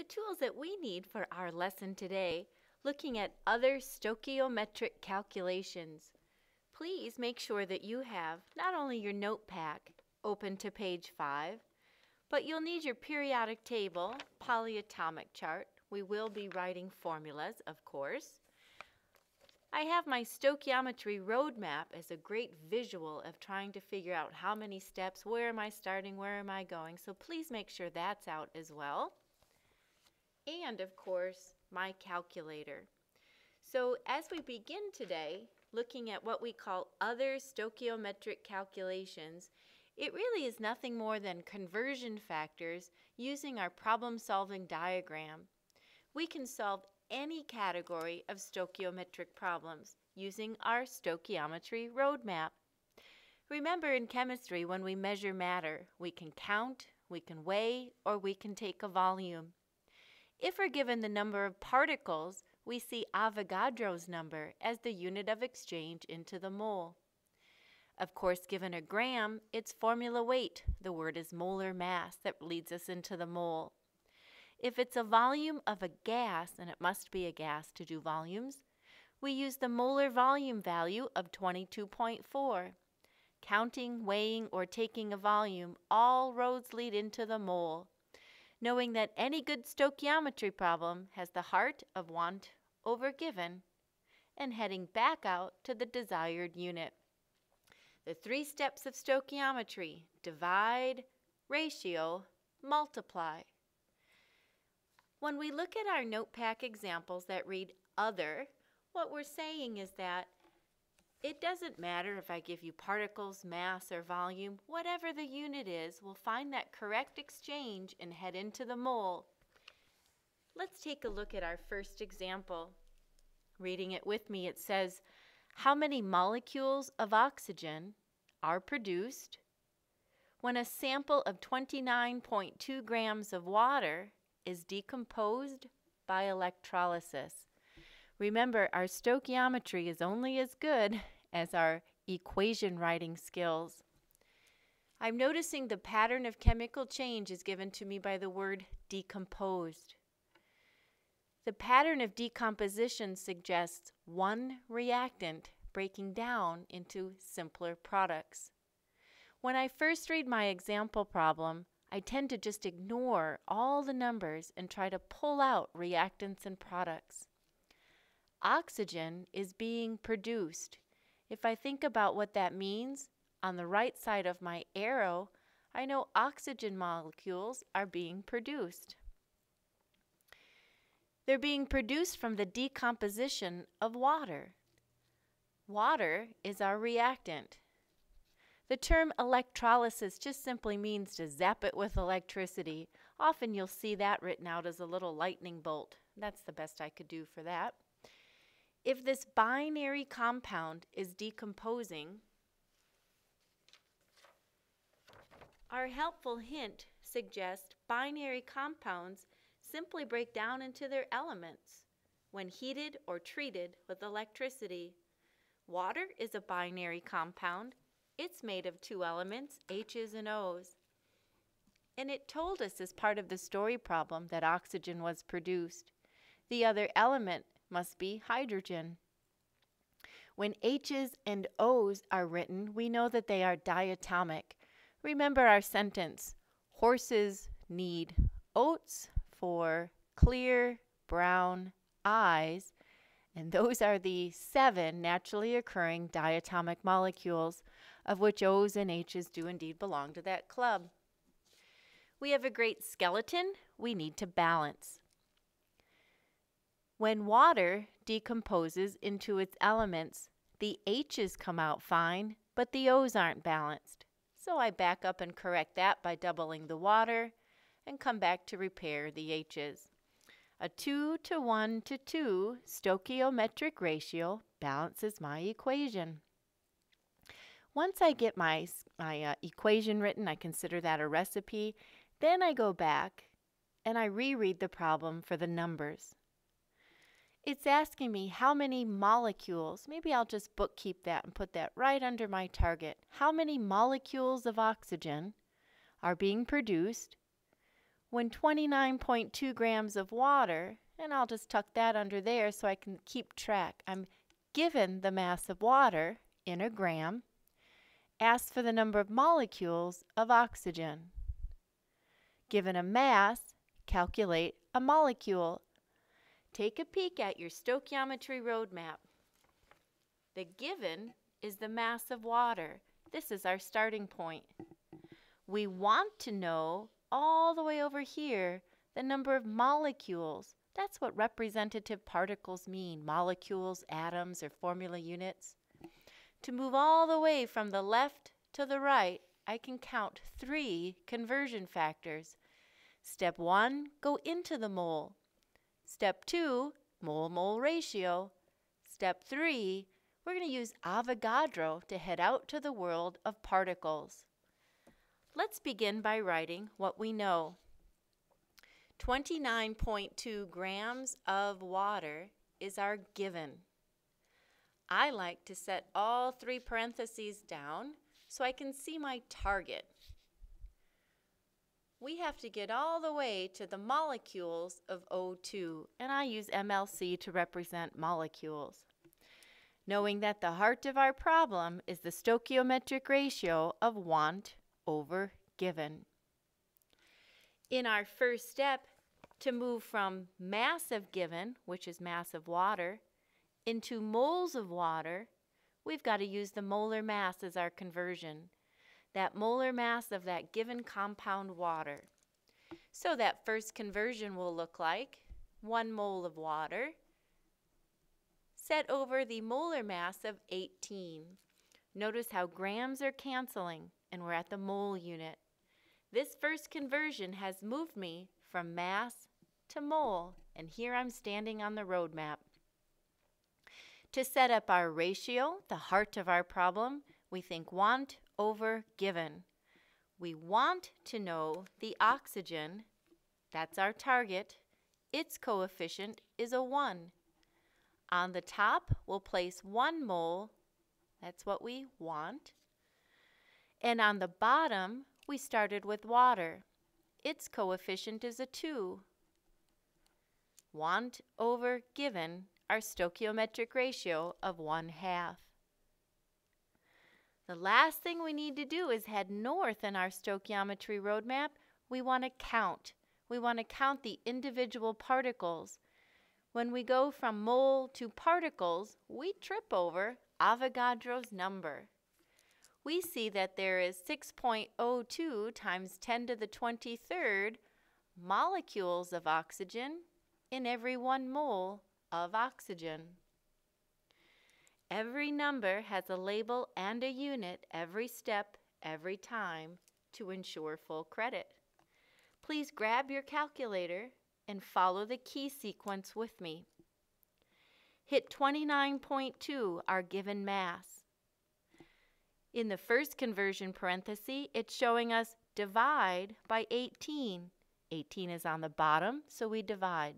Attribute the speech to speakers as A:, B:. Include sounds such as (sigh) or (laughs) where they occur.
A: the tools that we need for our lesson today, looking at other stoichiometric calculations. Please make sure that you have not only your note pack open to page 5, but you'll need your periodic table, polyatomic chart. We will be writing formulas, of course. I have my stoichiometry roadmap as a great visual of trying to figure out how many steps, where am I starting, where am I going. So please make sure that's out as well. And of course, my calculator. So as we begin today, looking at what we call other stoichiometric calculations, it really is nothing more than conversion factors using our problem-solving diagram. We can solve any category of stoichiometric problems using our stoichiometry roadmap. Remember in chemistry, when we measure matter, we can count, we can weigh, or we can take a volume. If we're given the number of particles, we see Avogadro's number as the unit of exchange into the mole. Of course, given a gram, it's formula weight. The word is molar mass that leads us into the mole. If it's a volume of a gas, and it must be a gas to do volumes, we use the molar volume value of 22.4. Counting, weighing, or taking a volume, all roads lead into the mole, knowing that any good stoichiometry problem has the heart of want over given, and heading back out to the desired unit. The three steps of stoichiometry divide, ratio, multiply. When we look at our notepack examples that read other, what we're saying is that it doesn't matter if I give you particles, mass, or volume, whatever the unit is, we'll find that correct exchange and head into the mole. Let's take a look at our first example. Reading it with me, it says, how many molecules of oxygen are produced when a sample of 29.2 grams of water is decomposed by electrolysis. Remember, our stoichiometry is only as good (laughs) as our equation writing skills. I'm noticing the pattern of chemical change is given to me by the word decomposed. The pattern of decomposition suggests one reactant breaking down into simpler products. When I first read my example problem, I tend to just ignore all the numbers and try to pull out reactants and products. Oxygen is being produced. If I think about what that means, on the right side of my arrow, I know oxygen molecules are being produced. They're being produced from the decomposition of water. Water is our reactant. The term electrolysis just simply means to zap it with electricity. Often you'll see that written out as a little lightning bolt. That's the best I could do for that. If this binary compound is decomposing, our helpful hint suggests binary compounds simply break down into their elements when heated or treated with electricity. Water is a binary compound. It's made of two elements, H's and O's. And it told us as part of the story problem that oxygen was produced. The other element must be hydrogen. When H's and O's are written, we know that they are diatomic. Remember our sentence, horses need oats for clear brown eyes, and those are the seven naturally occurring diatomic molecules, of which O's and H's do indeed belong to that club. We have a great skeleton we need to balance. When water decomposes into its elements, the H's come out fine, but the O's aren't balanced. So I back up and correct that by doubling the water and come back to repair the H's. A 2 to 1 to 2 stoichiometric ratio balances my equation. Once I get my, my uh, equation written, I consider that a recipe. Then I go back and I reread the problem for the numbers. It's asking me how many molecules, maybe I'll just bookkeep that and put that right under my target. How many molecules of oxygen are being produced when 29.2 grams of water, and I'll just tuck that under there so I can keep track. I'm given the mass of water in a gram, asked for the number of molecules of oxygen. Given a mass, calculate a molecule. Take a peek at your stoichiometry roadmap. The given is the mass of water. This is our starting point. We want to know all the way over here the number of molecules. That's what representative particles mean, molecules, atoms, or formula units. To move all the way from the left to the right, I can count three conversion factors. Step one, go into the mole. Step two, mole-mole ratio. Step three, we're going to use Avogadro to head out to the world of particles. Let's begin by writing what we know. 29.2 grams of water is our given. I like to set all three parentheses down so I can see my target. We have to get all the way to the molecules of O2, and I use MLC to represent molecules. Knowing that the heart of our problem is the stoichiometric ratio of want over given. In our first step, to move from mass of given, which is mass of water, into moles of water, we've got to use the molar mass as our conversion. That molar mass of that given compound water. So that first conversion will look like one mole of water set over the molar mass of 18. Notice how grams are canceling and we're at the mole unit. This first conversion has moved me from mass to mole, and here I'm standing on the road map. To set up our ratio, the heart of our problem, we think want over given. We want to know the oxygen, that's our target, its coefficient is a 1. On the top, we'll place 1 mole, that's what we want. And on the bottom, we started with water. Its coefficient is a 2. Want over given, our stoichiometric ratio of 1 half. The last thing we need to do is head north in our stoichiometry roadmap. We want to count. We want to count the individual particles. When we go from mole to particles, we trip over Avogadro's number we see that there is 6.02 times 10 to the 23rd molecules of oxygen in every one mole of oxygen. Every number has a label and a unit every step, every time to ensure full credit. Please grab your calculator and follow the key sequence with me. Hit 29.2, our given mass. In the first conversion parenthesis, it's showing us divide by 18. 18 is on the bottom, so we divide.